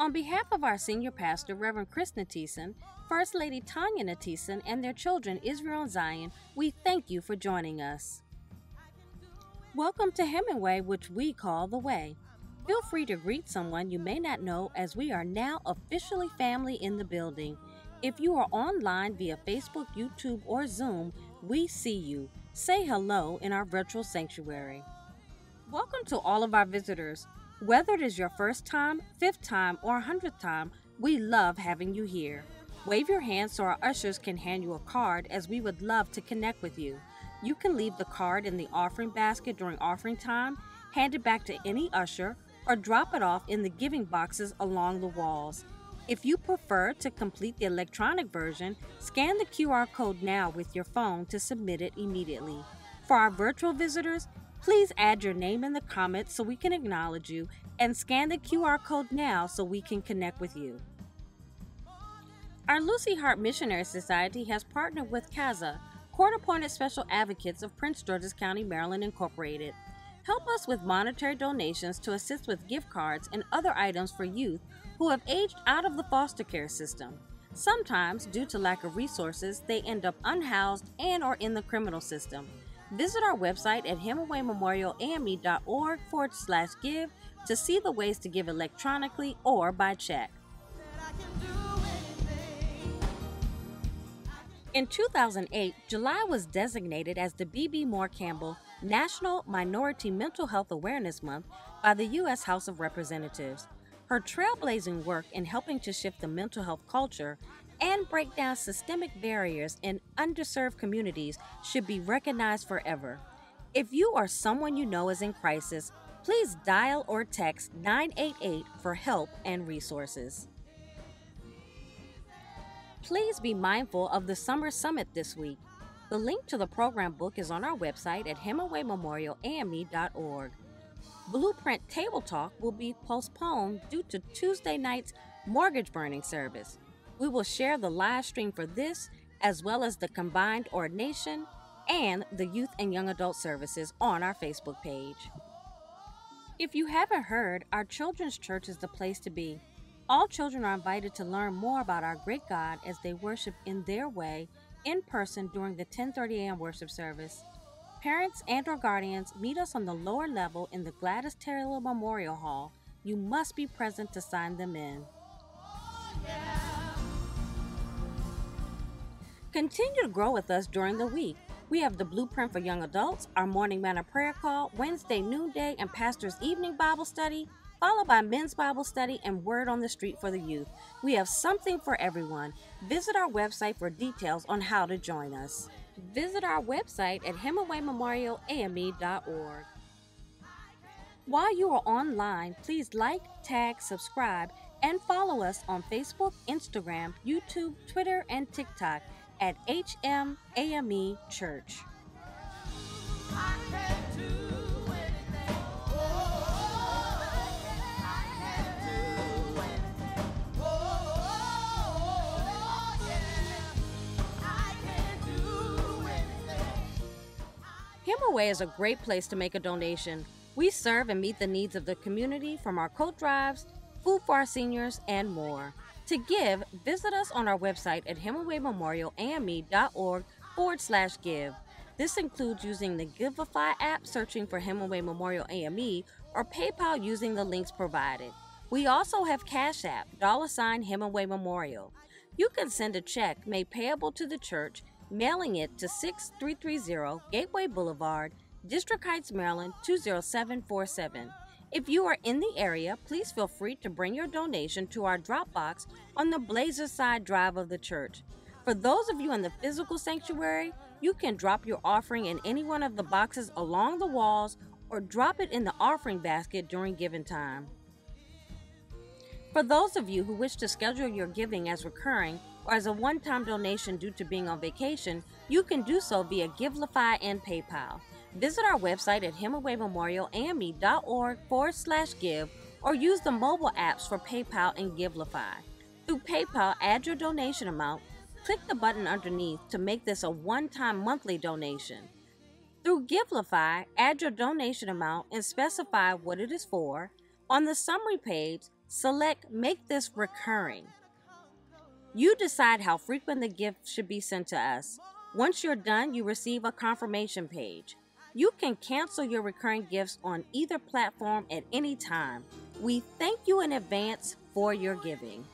On behalf of our senior pastor, Reverend Chris Natesan, First Lady Tanya Natesan, and their children, Israel and Zion, we thank you for joining us. Welcome to Hemingway, which we call The Way. Feel free to greet someone you may not know as we are now officially family in the building. If you are online via Facebook, YouTube, or Zoom, we see you. Say hello in our virtual sanctuary. Welcome to all of our visitors. Whether it is your first time, fifth time, or hundredth time, we love having you here. Wave your hand so our ushers can hand you a card as we would love to connect with you. You can leave the card in the offering basket during offering time, hand it back to any usher, or drop it off in the giving boxes along the walls. If you prefer to complete the electronic version, scan the QR code now with your phone to submit it immediately. For our virtual visitors, Please add your name in the comments so we can acknowledge you and scan the QR code now so we can connect with you. Our Lucy Hart Missionary Society has partnered with CASA, Court Appointed Special Advocates of Prince George's County, Maryland, Incorporated. Help us with monetary donations to assist with gift cards and other items for youth who have aged out of the foster care system. Sometimes, due to lack of resources, they end up unhoused and or in the criminal system. Visit our website at hemingwaymemorialame.org forward slash give to see the ways to give electronically or by check. In 2008, July was designated as the Bebe Moore Campbell National Minority Mental Health Awareness Month by the U.S. House of Representatives. Her trailblazing work in helping to shift the mental health culture and break down systemic barriers in underserved communities should be recognized forever. If you or someone you know is in crisis, please dial or text 988 for help and resources. Please be mindful of the Summer Summit this week. The link to the program book is on our website at hemingwaymemorialame.org. Blueprint Table Talk will be postponed due to Tuesday night's mortgage burning service. We will share the live stream for this, as well as the combined ordination and the youth and young adult services on our Facebook page. If you haven't heard, our children's church is the place to be. All children are invited to learn more about our great God as they worship in their way in person during the 10:30 a.m. worship service. Parents and or guardians meet us on the lower level in the Gladys Taylor Memorial Hall. You must be present to sign them in. Oh, yeah. Continue to grow with us during the week. We have the blueprint for young adults, our morning manna prayer call, Wednesday noonday, and pastor's evening Bible study, followed by men's Bible study and word on the street for the youth. We have something for everyone. Visit our website for details on how to join us. Visit our website at hemingwaymemorialame.org. While you are online, please like, tag, subscribe, and follow us on Facebook, Instagram, YouTube, Twitter, and TikTok at HMAME Church. Hemingway is a great place to make a donation. We serve and meet the needs of the community from our coat drives, food for our seniors, and more. To give, visit us on our website at hemingwaymemorialame.org forward slash give. This includes using the Givelify app, searching for Hemingway Memorial AME, or PayPal using the links provided. We also have Cash App, dollar sign Hemingway Memorial. You can send a check made payable to the church, mailing it to 6330 Gateway Boulevard, District Heights, Maryland 20747. If you are in the area, please feel free to bring your donation to our drop box on the Blazer side drive of the church. For those of you in the physical sanctuary, you can drop your offering in any one of the boxes along the walls or drop it in the offering basket during giving time. For those of you who wish to schedule your giving as recurring or as a one time donation due to being on vacation, you can do so via Givelify and PayPal. Visit our website at hemingwaymemorialame.org forward slash give or use the mobile apps for PayPal and Givelify. Through PayPal, add your donation amount, click the button underneath to make this a one time monthly donation. Through Givelify, add your donation amount and specify what it is for. On the summary page, Select Make This Recurring. You decide how frequent the gift should be sent to us. Once you're done, you receive a confirmation page. You can cancel your recurring gifts on either platform at any time. We thank you in advance for your giving.